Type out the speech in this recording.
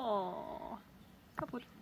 어, 가보자.